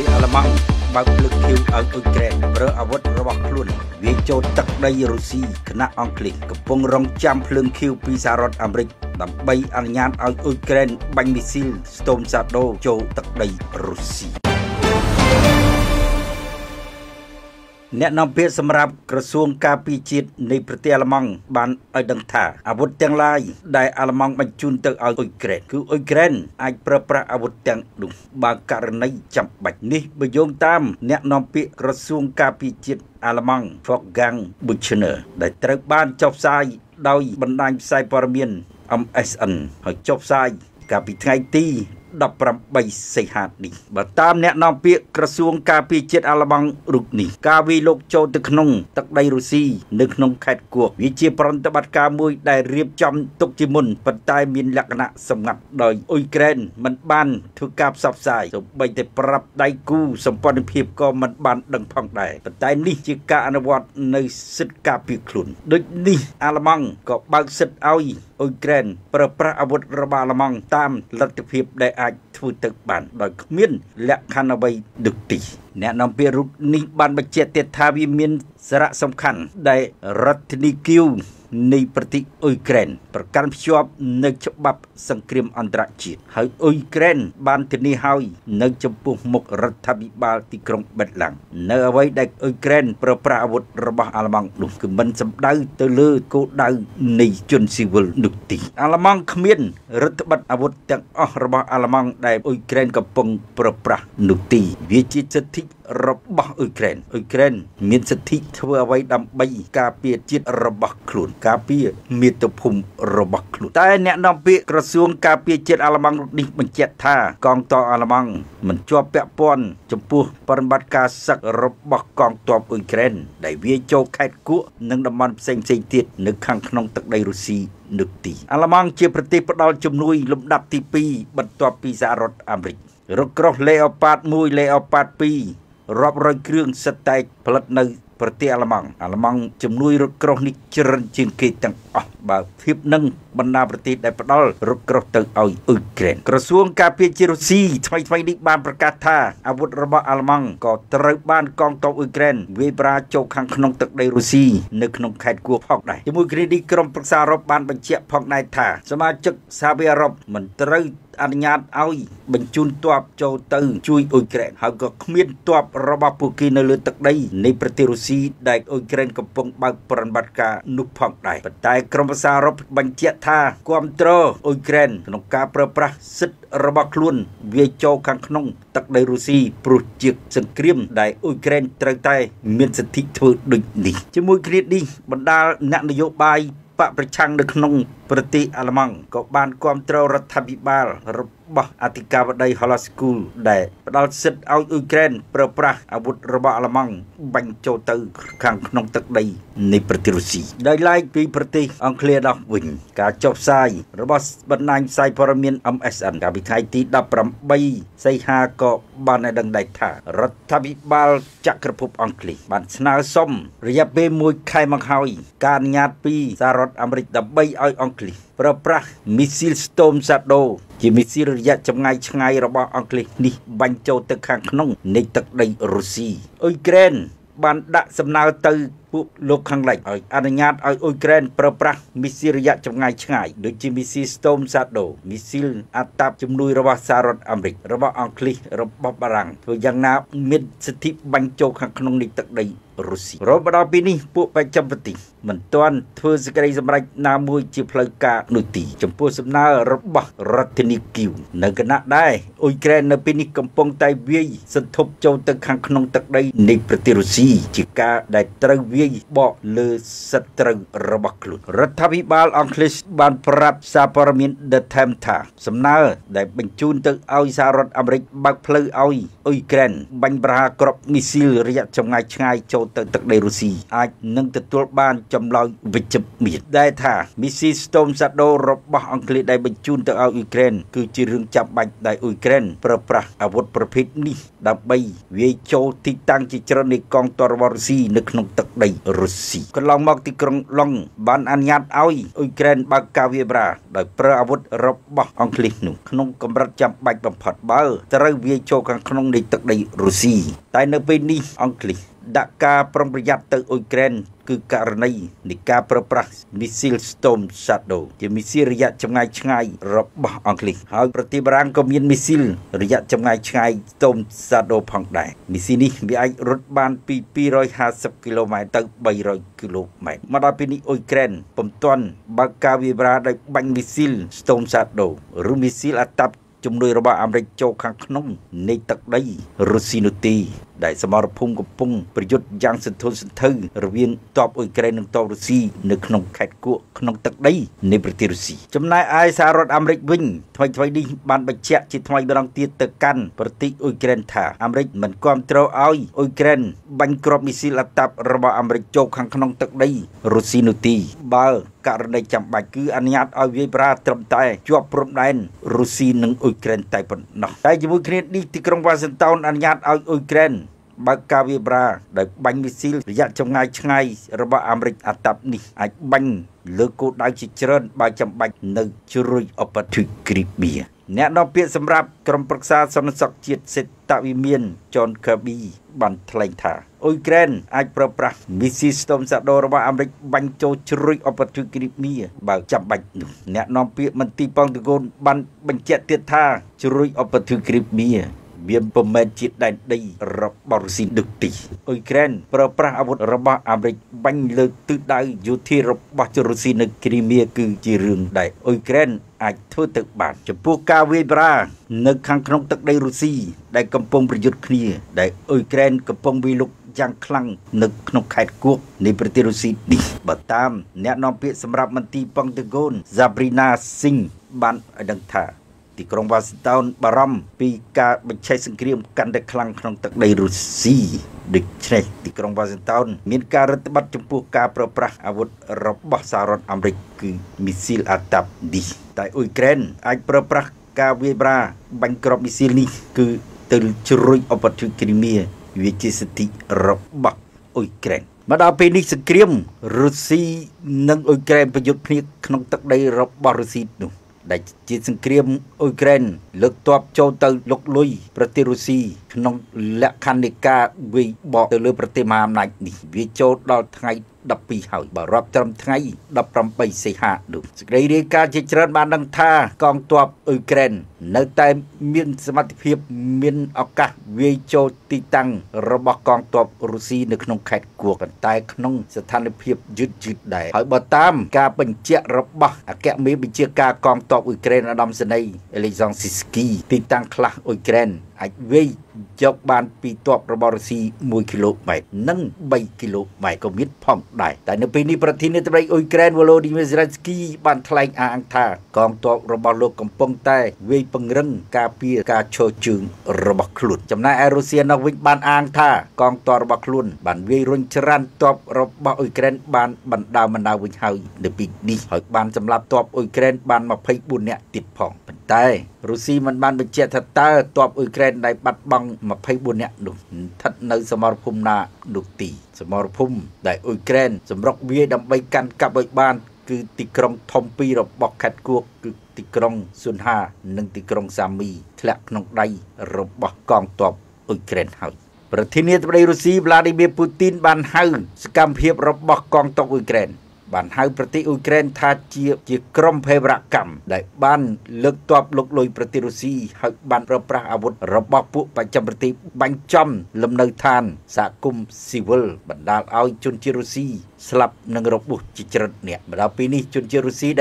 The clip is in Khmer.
ទេសអាល្លឺម៉ង់បើកភ្លើងឃីវឲ្យអ៊ុយក្រែនប្រើអាវុធរបស់ខ្លួនវាចូលទឹកដីរុស្ស៊ីគណៈអង់គ្លេសកំពុងរងចាំភ្លើងឃីវពីសហរដ្ឋអាមេរិកដើម្បីអនុញ្ញាតឲ្យអ៊ុយក្រែនបាញ់មីស៊ីល Storm Shadow ចូលទឹកដីរុស្ស៊ី អ្នកនាំពាក្យសម្រាប់ក្រសួងការពារជាតិនៃប្រទេសអាល្លឺម៉ង់បានឲ្យដឹងថាអាវុធទាំងឡាយដែលអាល្លឺម៉ង់បញ្ជូនទៅឲ្យអ៊ុយក្រែនគឺអ៊ុយក្រែនអាចប្រើប្រាស់អាវុធទាំងនោះបើករណីចាំបាច់នេះបើយោងតាម អ្នកនាំពាក្យក្រសួងការពារជាតិអាល្លឺម៉ង់ Wolfgang Buchner ដែលត្រូវបានចុះផ្សាយដោយបណ្ដាញផ្សាយព័ត៌មាន MSN ហើយចុះផ្សាយកាលពីថ្ងៃទី 18សីហានេះបើតាមអ្នកនាំពាក្យក្រសួងការពារជាតិអាល្លឺម៉ង់រូបនេះការវាយលុកចូលទៅក្នុងទឹកដីរុស្ស៊ីនៅក្នុងខេត្តគួកវាជាប្រតិបត្តិការមួយដែលរៀបចំទុកជាមុនប៉ុន្តែមានលក្ខណៈសម្ងាត់ដោយអ៊ុយក្រែនមិនបានធ្វើការផ្សព្វផ្សាយសូម្បីតែប្រាប់ដៃគូសម្ព័ន្ធភាពក៏មិនបានដឹងផងដែរប៉ុន្តែនេះជាការអនុវត្តនៅសិទ្ធិការពារខ្លួនដូចនេះអាល្លឺម៉ង់ក៏បើកសិទ្ធិឲ្យ អ៊ុយក្រែនប្រើប្រាស់អាវុធរបស់អាល្លឺម៉ង់តាមលទ្ធភាពដែលអាចធ្វើទៅបានដោយគ្មានលក្ខខណ្ឌអ្វីដូចទីអ្នកនាំពាក្យរូបនេះបានបញ្ជាក់ទៀតថាវាមានសារៈសំខាន់ដែលរដ្ឋធានីគីវ នៃប្រទេសអ៊ុយក្រែនប្រកាន់ភ្ជាប់នៅច្បាប់សង្គ្រាមអន្តរជាតិហើយអ៊ុយក្រែនបានធានាហើយនៅចំពោះមុខរដ្ឋាភិបាលទីក្រុងបេតឡាំងនៅអ្វីដែលអ៊ុយក្រែនប្រើប្រាស់អាវុធរបស់អាល្លឺម៉ង់នោះគឺមិនសំដៅទៅលើគោលដៅនៃជនស៊ីវិលនោះទេអាល្លឺម៉ង់គ្មានរដ្ឋបတ်អាវុធទាំងអស់របស់អាល្លឺម៉ង់ដែលអ៊ុយក្រែនកំពុងប្រើប្រាស់នោះទេវាជាសិទ្ធិរបស់អ៊ុយក្រែនអ៊ុយក្រែនមានសិទ្ធិធ្វើអ្វីដើម្បីការពារជាតិរបស់ខ្លួនការពារមាតុភូមិរបស់ខ្លួនតែអ្នកនាំពាក្យក្រសួងការពារជាតិអាល្លឺម៉ង់នេះបញ្ជាក់ថាកងទ័ពអាល្លឺម៉ង់មិនជាប់ពាក់ព័ន្ធចំពោះបរិបត្តិការសឹករបស់កងទ័ពអ៊ុយក្រែនដែលវាចូលខេត្តគួកនិងតំបន់ផ្សេងៗទៀតនៅខាងក្នុងទឹកដីរុស្ស៊ីនោះទីអាល្លឺម៉ង់ជាប្រទេសផ្ដល់ជំនួយលំដាប់ទី2បន្ទាប់ពីសហរដ្ឋអាមេរិករថក្រោះ Leopard 1 Leopard 2រាប់រយគ្រឿងសិតតែផលិតនៅ ប្រទេសអាល្លឺម៉ង់អាល្លឺម៉ង់ជំនួយរថក្រោះនេះច្រើនជាងគេទាំងអស់បើធៀបនឹងបណ្ដាប្រទេសដែលផ្ដល់រថក្រោះទៅឲ្យអ៊ុយក្រែនក្រសួងការពារជាតិរុស្ស៊ីថ្មីថ្មីនេះបានប្រកាសថាអាវុធរបស់អាល្លឺម៉ង់ក៏ត្រូវបានកងទ័ពអ៊ុយក្រែនវាយប្រាចូលខាងក្នុងទឹកដីរុស្ស៊ីនៅក្នុងខេត្តគួរផងដែរជាមួយគ្នានេះក្រុមប្រឹក្សាអឺរ៉ុបបានបញ្ជាក់ផងដែរថាសមាជិកសហភាពអឺរ៉ុបមិនត្រូវ អនុញ្ញាតឲ្យបញ្ជូនទ័ពចូលទៅជួយអ៊ុយក្រែនហើយក៏គ្មានទ័ពរបស់ពួកគេនៅលើទឹកដីនៃប្រទេសរុស្ស៊ីដែលអ៊ុយក្រែនកំពុងបើកប្រតិបត្តិការនោះផងដែរប៉ុន្តែក្រុមប្រឹក្សាអឺរ៉ុបបញ្ជាក់ថាគ្រប់គ្រងអ៊ុយក្រែនក្នុងការប្រើប្រាស់សិទ្ធិរបស់ខ្លួនវាចូលខាងក្នុងទឹកដីរុស្ស៊ីព្រោះជាសង្គ្រាមដែលអ៊ុយក្រែនត្រូវតែ មានសិទ្ធិធ្វើដូចនេះជាមួយគ្នានេះបណ្ដាលអ្នកនយោបាយ បកប្រឆាំងនៅក្នុងប្រទេសអាល្លឺម៉ង់ក៏បានគ្រប់គ្រងរដ្ឋាភិបាលរប ស់អធិការបតី Holland School ដែលផ្ដល់សិទ្ធិឲ្យអ៊ុយក្រែនប្រើប្រាស់អាវុធរបស់អាល្លឺម៉ង់បាញ់ចូលទៅខាងក្នុងទឹកដីនៃប្រទេសរុស្ស៊ីដោយឡែកពីប្រទេសអង់គ្លេសដោះវិញការចុះផ្សាយរបស់បណ្ដាញផ្សាយព័ត៌មាន MSN កាលពីថ្ងៃទី18សីហាក៏បានឲ្យដឹងដែរថារដ្ឋាភិបាលចក្រភពអង់គ្លេសបានស្នើសុំរយៈពេល1ខែមកហើយការអនុញ្ញាតពីសហរដ្ឋអាមេរិកដើម្បីឲ្យអង់គ្លេសប្រើប្រាស់មីស៊ីល Storm Shadow ជាមីស៊ីលរយៈចម្ងាយឆ្ងាយរបស់អង់គ្លេសនេះបាញ់ចូលទៅខាងក្នុងនៃទឹកដីរុស្ស៊ីអ៊ុយក្រែនបានដាក់សំណើទៅ ពួកលោកខាងលិចឲ្យអនុញ្ញាតឲ្យអ៊ុយក្រែនប្រើប្រាស់មីស៊ីលរយៈចម្ងាយឆ្ងាយដូចជាមីស៊ីល Storm Shadow មីស៊ីលអតាបជំនួយរបស់សហរដ្ឋអាមេរិករបស់អង់គ្លេសរបស់បារាំងធ្វើយ៉ាងណាមានសិទ្ធិបាញ់ចូលខាងក្នុងនៃទឹកដីរុស្ស៊ីរហូតដល់ពេលនេះពួកបច្ចឹមប្រទេសមិនទាន់ធ្វើសេចក្តីសម្រេចណាមួយជាផ្លូវការនោះទេចំពោះសំណើរបស់រដ្ឋធានីគីវនៅគណៈដែរអ៊ុយក្រែននៅពេលនេះកំពុងតែវាយសន្ធប់ចូលទៅខាងក្នុងទឹកដីនៃប្រទេសរុស្ស៊ីជាការដែលត្រូវវាយបកលើសត្រូវរបស់ខ្លួនរដ្ឋាភិបាលអង់គ្លេសបានប្រាប់សារព័ត៌មាន The Times ថាសំណើដែលបញ្ជូនទៅឲ្យសហរដ្ឋអាមេរិកបើកផ្លូវឲ្យអ៊ុយក្រែនបាញ់ប្រហារគ្រាប់មីស៊ីលរយៈចម្ងាយឆ្ងាយចូលទៅទឹកដីរុស្ស៊ីអាចនឹងទទួលបានចម្លើយវិជ្ជមានដែលថាមីស៊ី Storm Shadow របស់អង់គ្លេសដែលបញ្ជូនទៅឲ្យអ៊ុយក្រែនគឺជារឿងចាំបាច់ដែលអ៊ុយក្រែនប្រើប្រាស់អាវុធប្រភេទនេះដើម្បីវាយចូលទីតាំងជាច្រើននៃកងទ័ពរបស់រុស្ស៊ីនៅក្នុងទឹកដីរុស្ស៊ីកន្លងមកទីក្រុងឡុងបានអនុញ្ញាតឲ្យអ៊ុយក្រែនបើកការវាយប្រាដោយប្រើអាវុធរបស់អង់គ្លេសនោះក្នុងកម្រិតចាំបាច់បំផុតបើត្រូវវាយចូលខាងក្នុងនៃទឹកដីរុស្ស៊ីតែនៅពេលនេះអង់គ្លេសដាក់ការប្រុងប្រយ័ត្នទៅអ៊ុយក្រែនគឺករណីនៃការប្រើប្រាស់មីស៊ីល Storm Shadow ជាមីស៊ីលរយៈចម្ងាយឆ្ងាយរបស់អង់គ្លេសហើយប្រទេសបារាំងក៏មានមីស៊ីលរយៈចម្ងាយឆ្ងាយ Storm Shadow ផងដែរមីស៊ីលនេះវាអាចរត់បានពី250គីឡូម៉ែត្រទៅ300គីឡូម៉ែត្រមកដល់ពេលនេះអ៊ុយក្រែនពុំទាន់បើកការវាយប្រាដោយបាញ់មីស៊ីល Storm Shadow ឬមីស៊ីលអតាប់ ជំនួយរបស់អាមេរិកចូលខាងក្នុងនៃទឹកដីរុស្ស៊ីនោះទេដែលសមរភូមិកំពុងប្រយុទ្ធយ៉ាងសន្ធោសន្ធៅរវាងទ័ពអ៊ុយក្រែននិងទ័ពរុស្ស៊ីនៅក្នុងខេត្តគួកក្នុងទឹកដីនៃប្រទេសរុស្ស៊ីចំណែកឯសហរដ្ឋអាមេរិកវិញថ្មីថ្មីនេះបានបញ្ជាក់ជាថ្មីម្ដងទៀតទៅកាន់ប្រទេសអ៊ុយក្រែនថាអាមេរិកមិនគាំទ្រឲ្យអ៊ុយក្រែនបាញ់គ្រាប់មីស៊ីលអតាប់របស់អាមេរិកចូលខាងក្នុងទឹកដីរុស្ស៊ីនោះទេបើ ករណីចាំបាច់គឺអនុញ្ញាតឲ្យវាយប្រាត្រឹមតែជាប់ព្រំដែនរុស្ស៊ីនិងអ៊ុយក្រែនតែប៉ុណ្ណោះតែជាមួយគ្នានេះទីក្រុងវ៉ាស៊ីនតោនអនុញ្ញាតឲ្យអ៊ុយក្រែនបើកការវាប្រាដោយបាញ់មីស៊ីលរយៈចម្ងាយឆ្ងាយរបស់អាមេរិកអាតាប់នេះអាចបាញ់លើគោលដៅជាច្រើនបើចាំបាច់នៅជ្រុយអបទិគ្រីបៀ អ្នកនាំពាក្យសម្រាប់ក្រុមប្រឹក្សាសន្តិសុខជាតិសេតវិមានចនកាប៊ីបានថ្លែងថាអ៊ុយក្រែនអាចប្រើប្រាស់មីស៊ីស្តុំសាដូរបស់អាមេរិកបាញ់ចូលជ្រុយអបទិគ្រីបៀបើចាំបាច់នោះអ្នកនាំពាក្យមន្ទីរប៉ងតកូនបានបញ្ជាក់ទៀតថាជ្រុយអបទិគ្រីបៀវាពុំមែនជាដែនដីរបស់រុស្ស៊ីដឹកទីអ៊ុយក្រែនប្រើប្រាស់អាវុធរបស់អាមេរិកបាញ់លើទិសដៅយោធារបស់រុស្ស៊ីនៅគ្រីមៀគឺជារឿងដែលអ៊ុយក្រែន អាចធ្វើទៅបានចំពោះការវាយប្រានៅខាងក្នុងទឹកដីរុស្ស៊ីដែលកំពុងប្រយុទ្ធគ្នា ដែលអ៊ុយក្រែនកំពុងវាយលុកយ៉ាងខ្លាំងនៅក្នុងខេត្តគួកនៃប្រទេសរុស្ស៊ីនេះបើតាម អ្នកនាំពាក្យសម្រាប់មន្ទីរប៉ង់តេហ្គូន Sabrina Singh បានឲ្យដឹងថា ទីក្រុងវ៉ាស៊ីនតោនបារម្ភពីការបញ្ឆេះសង្គ្រាមកាន់តែខ្លាំងក្នុងទឹកដីរុស្ស៊ីដូច្នេះទីក្រុងវ៉ាស៊ីនតោនមានការរឹតបន្តឹងចំពោះការប្រើប្រាស់អាវុធរបស់សហរដ្ឋអាមេរិកគឺមីស៊ីលអាតាប់ឌីតែអ៊ុយក្រែនអាចប្រើប្រាស់ការវាយប្រាបាញ់គ្រាប់មីស៊ីលនេះគឺទៅជ្រុយឧបទ្វីបគ្រីមៀវាជាសិទ្ធិរបស់អ៊ុយក្រែនមកដល់ពេលនេះសង្គ្រាមរុស្ស៊ីនិងអ៊ុយក្រែនប្រយុទ្ធគ្នាក្នុងទឹកដីរបស់រុស្ស៊ីនោះ ដែលជាសង្គ្រាមអ៊ុយក្រែនលើកទ័ពចូលទៅលុកលុយប្រទេសរុស្ស៊ីក្នុងលក្ខខណ្ឌនៃការវាយបកទៅលើប្រទេសមហាអំណាចនេះវាចូលដល់ថ្ងៃ 12ហើយបើរាប់ត្រឹមថ្ងៃ18សីហានោះសេចក្តីរាយការណ៍ជាច្រើនបានដឹងថាកងទ័ពអ៊ុយក្រែននៅតែមានសមត្ថភាពមានឱកាសវាយចូលទីតាំងរបស់កងទ័ពរុស្ស៊ីនៅក្នុងខេត្តគួរប៉ុន្តែក្នុងស្ថានភាពយឺតយឺតដែរហើយបើតាមការបញ្ជាក់របស់អគ្គមេបញ្ជាការកងទ័ពអ៊ុយក្រែនឧត្តមសេនីយ៍អេលីសង់ស៊ីស្គីទីតាំងខ្លះអ៊ុយក្រែន អាចវាយយកបានពីទ័ពរបស់រុស្ស៊ី1គីឡូម៉ែត្រនិង3គីឡូម៉ែត្រក៏មានផងដែរតែនៅពេលនេះប្រធានាធិបតីអ៊ុយក្រែនវ៉ូឡូឌីមៀសេរ៉ាស្គីបានថ្លែងអះអាងថាកងទ័ពរបស់លោកកំពុងតែវាយពង្រឹងការពារការឈរជើងរបស់ខ្លួនចំណែកឯរុស្ស៊ីនៅវិញបានអាងថាកងទ័ពរបស់ខ្លួនបានវាយរុញច្រានទ័ពរបស់អ៊ុយក្រែនបានបណ្ដាបណ្ដាវិញហើយនៅពីនេះហើយបានសម្លាប់ទ័ពអ៊ុយក្រែនបាន24នាក់ទៀតផងប៉ុន្តែរុស្ស៊ីមិនបានបញ្ជាក់ថាតើទ័ពអ៊ុយក្រែនដែលបាត់បង់24នាក់នោះស្ថិតនៅសមរភូមិណានោះទីសមរភូមិដែលអ៊ុយក្រែនសម្រុកវាយដើម្បីកាន់កាប់ឲ្យបានគឺទីក្រុងធំពីររបស់ខេត្តគួកគឺទីក្រុងស៊ុនហា និងទីក្រុងសាមីធ្លាក់ក្នុងដៃរបស់កងទ័ពអ៊ុយក្រែនហើយប្រធានាធិបតីរុស្ស៊ីវ្លាឌីមៀពូទីនបានហៅសកម្មភាពរបស់កងទ័ពអ៊ុយក្រែន បានហៅប្រទេសអ៊ុយក្រែនថាជាជាក្រុមភេរវកម្មដែលបានលើកទ័ពលុកលុយប្រទេសរុស្ស៊ីហើយបានប្រើប្រាស់អាវុធរបស់ពួកបច្ចឹមប្រទេសបាញ់ចំលំនៅឋានសហគមន៍ស៊ីវិលបណ្ដាលឲ្យជនជាតិរុស្ស៊ីស្លាប់និងរបួសជាច្រើនអ្នកមកដល់ពេលនេះជនជាតិរុស្ស៊ីដែល